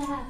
Yeah.